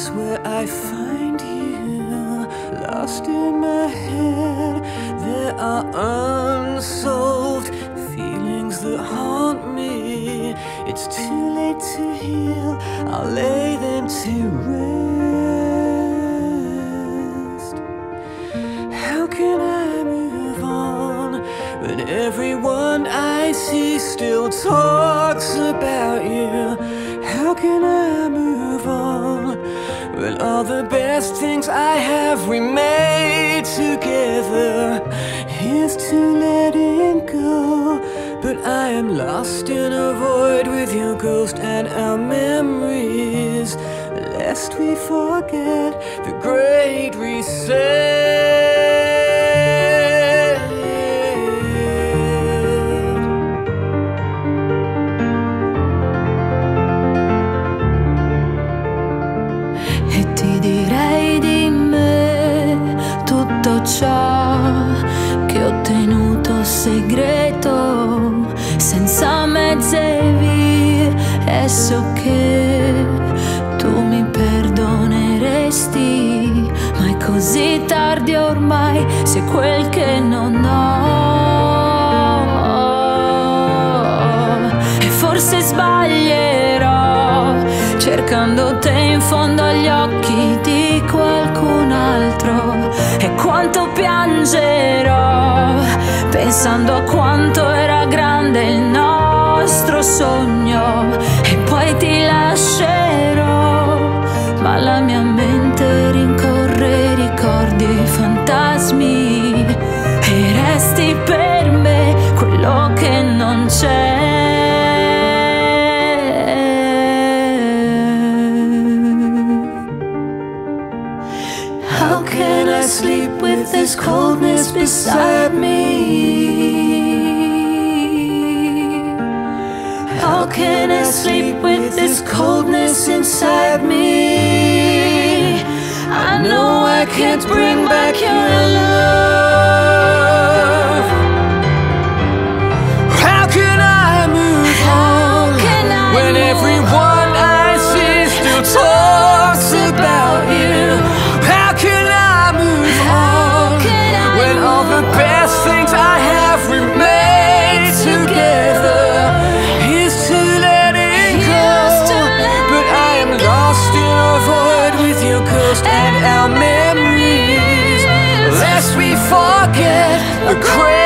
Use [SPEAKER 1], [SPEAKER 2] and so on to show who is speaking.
[SPEAKER 1] place where I find you, lost in my head. There are unsolved feelings that haunt me. It's too late to heal, I'll lay them to rest. How can I move on when everyone I see still talks about you? How can I move on when all the best things I have we made together? is to letting go, but I am lost in a void with your ghost and our memories. Lest we forget the
[SPEAKER 2] E ti direi di me tutto ciò che ho tenuto segreto, senza mezze vie, e so che tu mi perdoneresti, ma è così tardi ormai, se quel che non ho. E forse sbaglierò cercando te fondo agli occhi di qualcun altro. E quanto piangerò pensando a quanto era grande il nostro sogno. E poi ti lascerò ma la mia How can I sleep with this coldness beside me? How can I sleep with this coldness inside me? I know I can't bring back your love.
[SPEAKER 1] Ghost and our